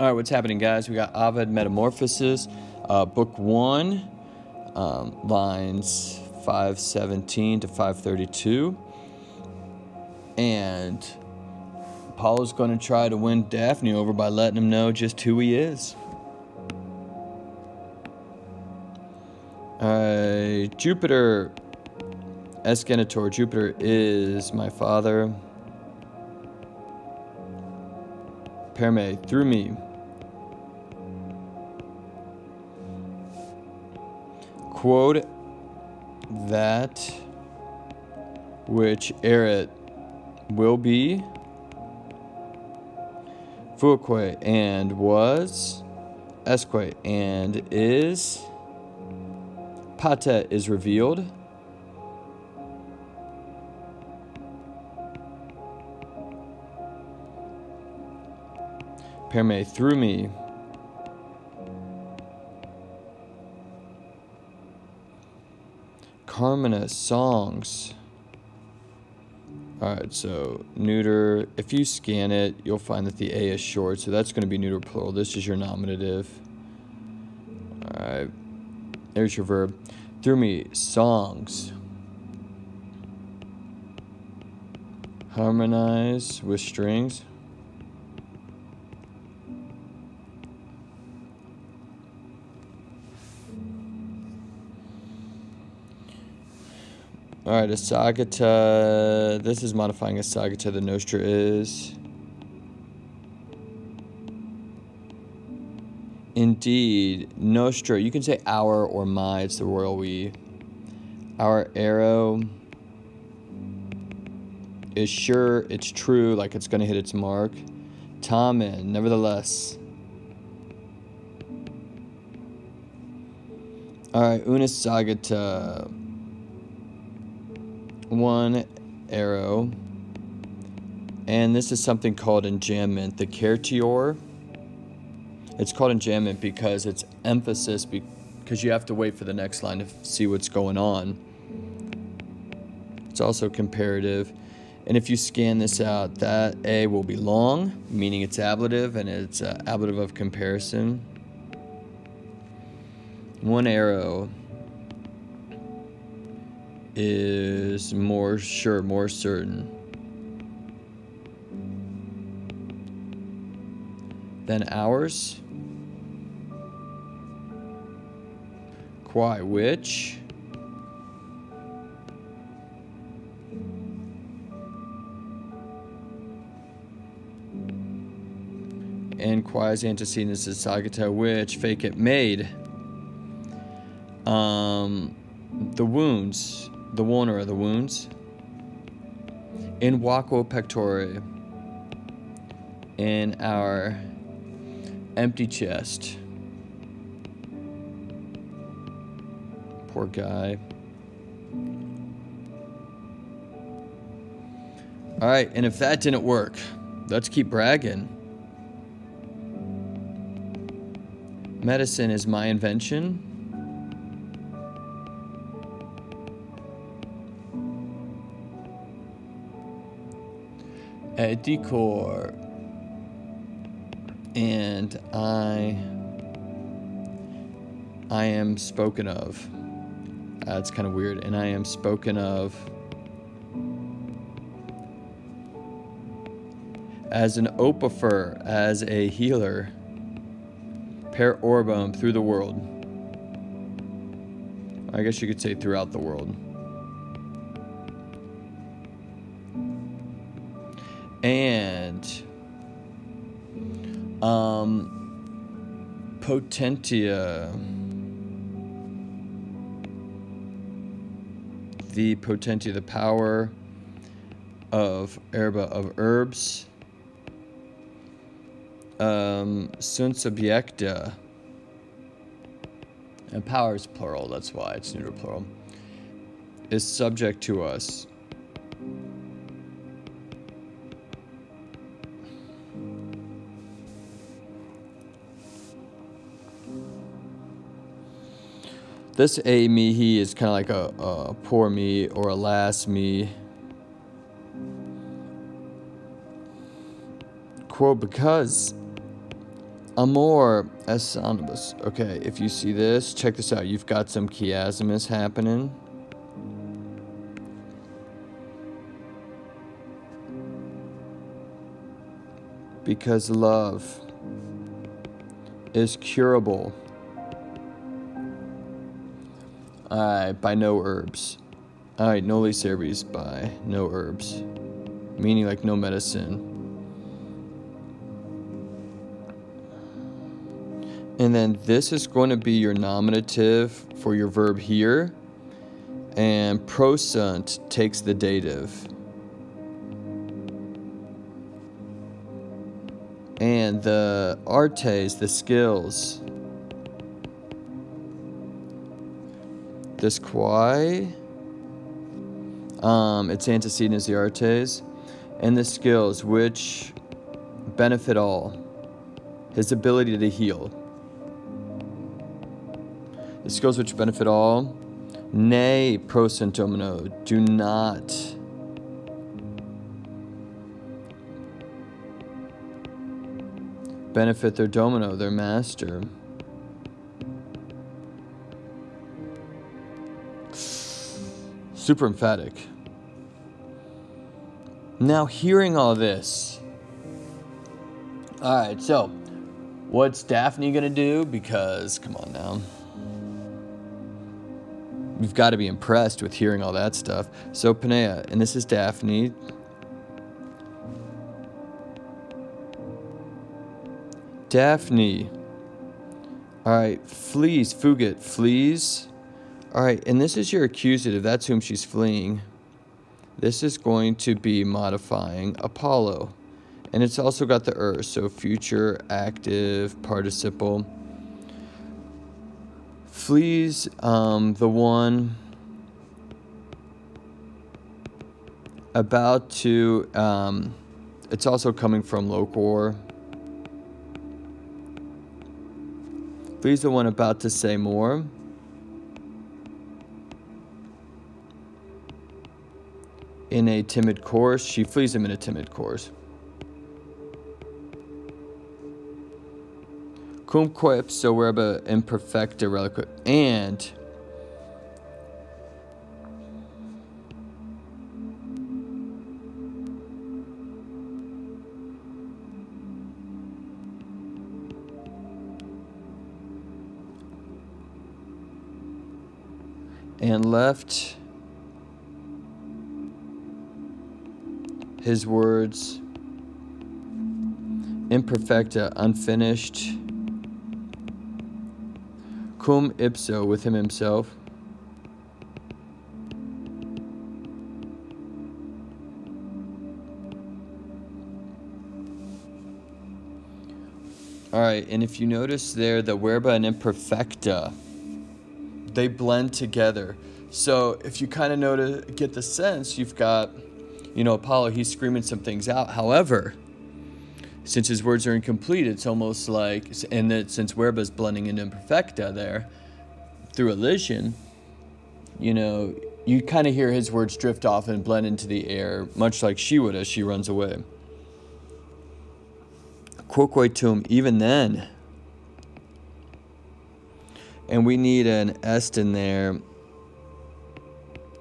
All right, what's happening, guys? We got Ovid Metamorphosis, uh, book one, um, lines 517 to 532. And Apollo's going to try to win Daphne over by letting him know just who he is. All right, Jupiter, Escanator, Jupiter is my father. Perme, through me, quote that which erit will be fuque and was esque and is pate is revealed. Perme through me Carmina songs. All right, so neuter, if you scan it, you'll find that the A is short, so that's going to be neuter plural. This is your nominative. All right, there's your verb. Through me, songs. Harmonize with strings. All right, a sagitta. This is modifying a sagitta. The Nostra is. Indeed, Nostra. You can say our or my. It's the royal we. Our arrow is sure, it's true, like it's going to hit its mark. Tamen, nevertheless. All right, Unis sagitta one arrow. And this is something called enjambment. The Certior. It's called enjambment because it's emphasis because you have to wait for the next line to see what's going on. It's also comparative. And if you scan this out, that A will be long, meaning it's ablative, and it's uh, ablative of comparison. One arrow is more sure, more certain than ours. Quai which and quasi antecedents is sagitta which fake it made um the wounds the woner of the wounds. In vacuo pectore, in our empty chest. Poor guy. All right, and if that didn't work, let's keep bragging. Medicine is my invention. A decor and I I am spoken of. Ah, That's kind of weird. And I am spoken of as an opifer, as a healer, per orbum through the world. I guess you could say throughout the world. And um, potentia. The potentia, the power of herba of herbs. Um, sunt subjecta. And power is plural, that's why it's neuter plural. Is subject to us. This a me he is kind of like a, a poor me or a last me. Quote, because Amor esanibus. Okay, if you see this, check this out. You've got some chiasmus happening. Because love is curable. Alright, by no herbs. Alright, noli cerbis by no herbs. Meaning like no medicine. And then this is going to be your nominative for your verb here. And prosunt takes the dative. And the artes, the skills. This quai, um, its antecedent is the artes. And the skills which benefit all. His ability to heal. The skills which benefit all. Nay, prosunt domino, do not. Benefit their domino, their master. Super emphatic. Now, hearing all this. All right, so what's Daphne gonna do? Because, come on now we've got to be impressed with hearing all that stuff. So Peneia, and this is Daphne. Daphne. All right, flees, fugit, flees. All right, and this is your accusative. That's whom she's fleeing. This is going to be modifying Apollo. And it's also got the er, so future active participle flees um, the one about to um, it's also coming from loquor. Flees the one about to say more. In a timid course, she flees him in a timid course. Cumque verba imperfecta reliquit. And and left his words imperfecta unfinished cum ipso with him himself. All right, and if you notice there, the verba and imperfecta, they blend together. So if you kind of notice, get the sense, you've got, you know, Apollo, he's screaming some things out. However, since his words are incomplete, it's almost like, and that since is blending into imperfecta there through elision, you know, you kind of hear his words drift off and blend into the air, much like she would as she runs away. Quoque tum, even then. And we need an est in there.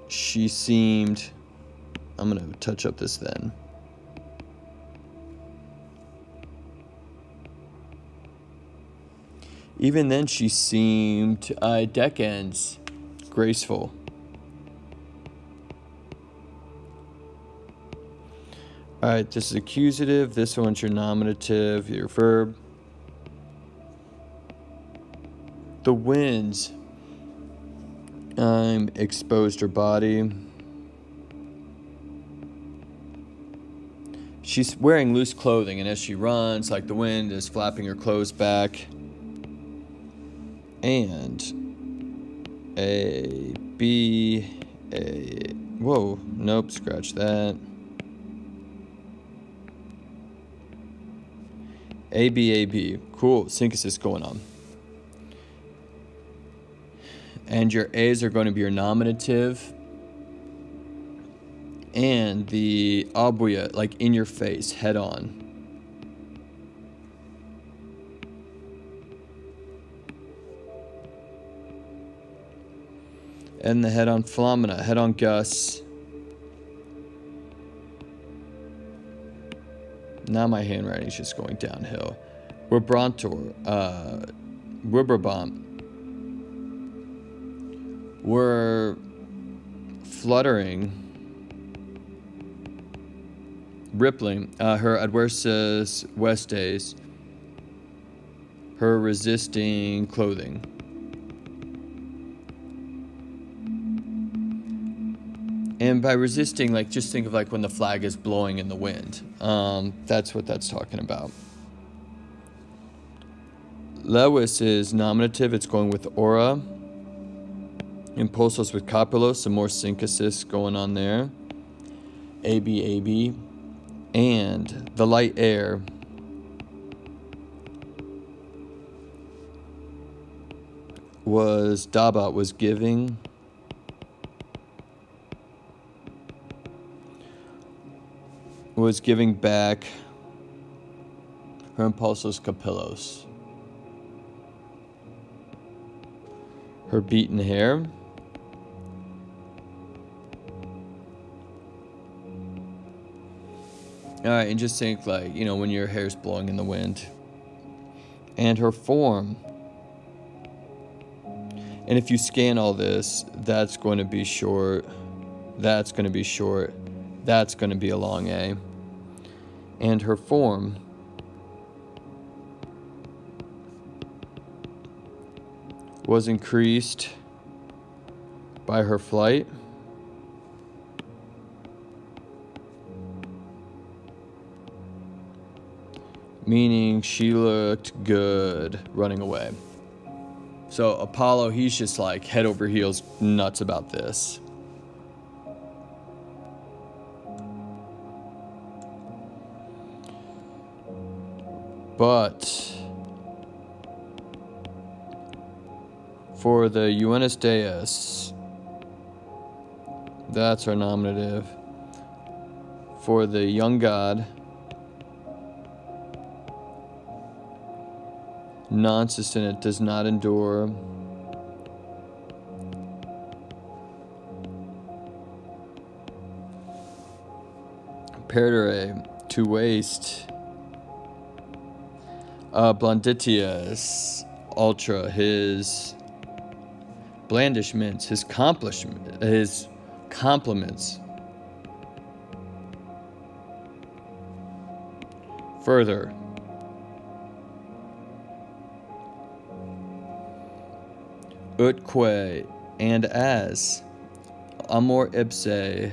She seemed. I'm going to touch up this then. Even then, she seemed uh, decans graceful. All right, this is accusative. This one's your nominative, your verb. The winds. I'm exposed her body. She's wearing loose clothing, and as she runs, like the wind is flapping her clothes back. And a B A whoa nope scratch that. A B A B cool synthesis going on. And your A's are going to be your nominative and the Abuya, like in your face, head on. And the head on Philomena, head on Gus. Now my handwriting's just going downhill. Wibrantor, uh, Wibberbomb. We're fluttering rippling, uh, her adversus vestes, her resisting clothing. And by resisting, like, just think of like when the flag is blowing in the wind. Um, that's what that's talking about. Lewis is nominative, it's going with aura. Impulsos with capillos, some more synthesis going on there. AB, AB. And the light air. Was Dabat was giving was giving back her impulsos capillos. Her beaten hair. And just think like, you know, when your hair's blowing in the wind. And her form. And if you scan all this, that's going to be short. That's going to be short. That's going to be a long A. And her form. was increased by her flight. Meaning she looked good running away. So Apollo, he's just like head over heels nuts about this. But for the Uranus Deus, that's our nominative. For the young god, non-sustainant does not endure. Perdere to waste. Uh, Ultra his blandishments his accomplishment his compliments. Further utque and as amor ipse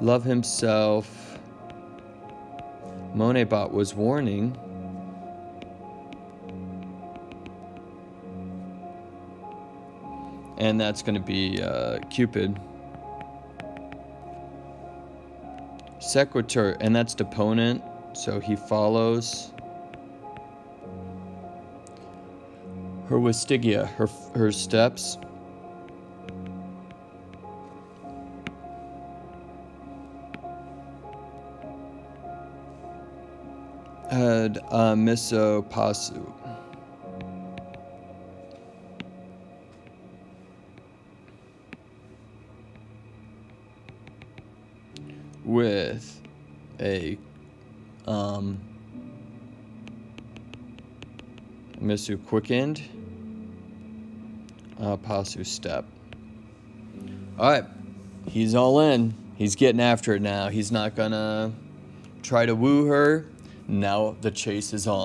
love himself monebat was warning and that's going to be uh, cupid. Sequitur and that's deponent so he follows her vestigia, her, her steps. Had uh, Miso Pasu. With a um, Misu Quickened uh, Pasu step. All right, he's all in. He's getting after it now. He's not gonna try to woo her. Now the chase is on.